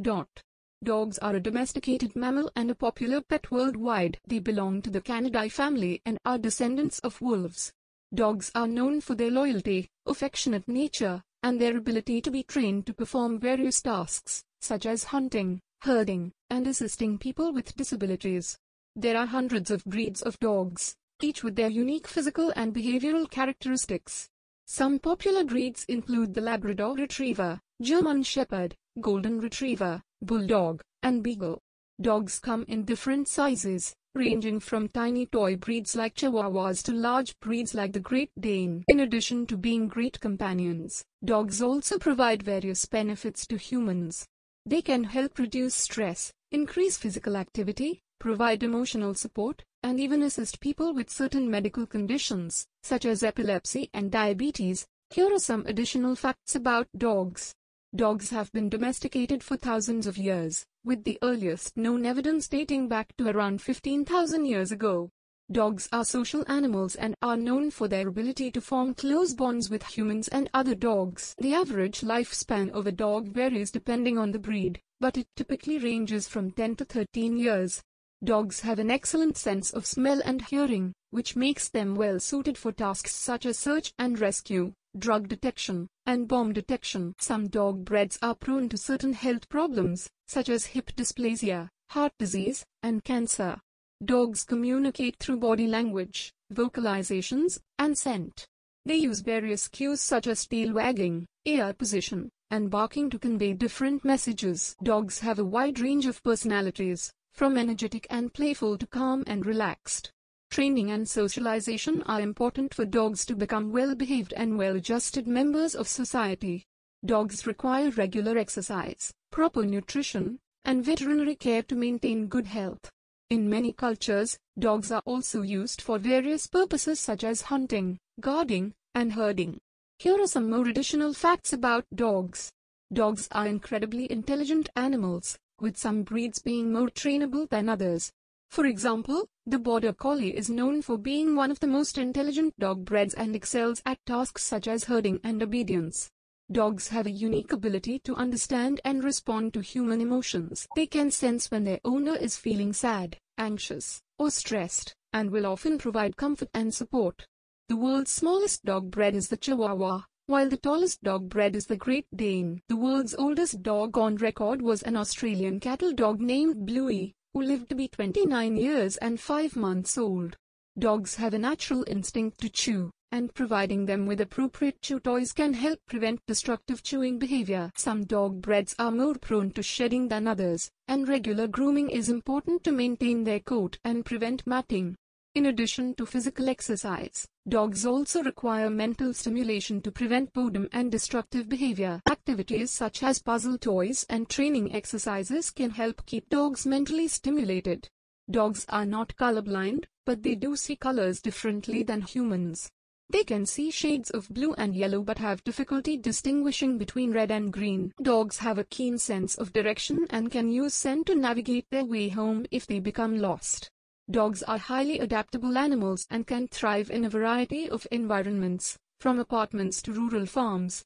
Dot. Dogs are a domesticated mammal and a popular pet worldwide. They belong to the Canidae family and are descendants of wolves. Dogs are known for their loyalty, affectionate nature, and their ability to be trained to perform various tasks, such as hunting, herding, and assisting people with disabilities. There are hundreds of breeds of dogs, each with their unique physical and behavioral characteristics. Some popular breeds include the Labrador Retriever, German Shepherd, Golden Retriever, Bulldog, and Beagle. Dogs come in different sizes, ranging from tiny toy breeds like Chihuahuas to large breeds like the Great Dane. In addition to being great companions, dogs also provide various benefits to humans. They can help reduce stress, increase physical activity, provide emotional support, and even assist people with certain medical conditions, such as epilepsy and diabetes. Here are some additional facts about dogs. Dogs have been domesticated for thousands of years, with the earliest known evidence dating back to around 15,000 years ago. Dogs are social animals and are known for their ability to form close bonds with humans and other dogs. The average lifespan of a dog varies depending on the breed, but it typically ranges from 10 to 13 years. Dogs have an excellent sense of smell and hearing, which makes them well suited for tasks such as search and rescue drug detection, and bomb detection. Some dog breeds are prone to certain health problems, such as hip dysplasia, heart disease, and cancer. Dogs communicate through body language, vocalizations, and scent. They use various cues such as tail wagging, ear position, and barking to convey different messages. Dogs have a wide range of personalities, from energetic and playful to calm and relaxed. Training and socialization are important for dogs to become well-behaved and well-adjusted members of society. Dogs require regular exercise, proper nutrition, and veterinary care to maintain good health. In many cultures, dogs are also used for various purposes such as hunting, guarding, and herding. Here are some more additional facts about dogs. Dogs are incredibly intelligent animals, with some breeds being more trainable than others. For example, the Border Collie is known for being one of the most intelligent dog breeds and excels at tasks such as herding and obedience. Dogs have a unique ability to understand and respond to human emotions. They can sense when their owner is feeling sad, anxious, or stressed, and will often provide comfort and support. The world's smallest dog breed is the Chihuahua, while the tallest dog breed is the Great Dane. The world's oldest dog on record was an Australian cattle dog named Bluey, who lived to be 29 years and 5 months old. Dogs have a natural instinct to chew, and providing them with appropriate chew toys can help prevent destructive chewing behavior. Some dog breeds are more prone to shedding than others, and regular grooming is important to maintain their coat and prevent matting. In addition to physical exercise, dogs also require mental stimulation to prevent boredom and destructive behavior. Activities such as puzzle toys and training exercises can help keep dogs mentally stimulated. Dogs are not colorblind, but they do see colors differently than humans. They can see shades of blue and yellow but have difficulty distinguishing between red and green. Dogs have a keen sense of direction and can use scent to navigate their way home if they become lost. Dogs are highly adaptable animals and can thrive in a variety of environments, from apartments to rural farms.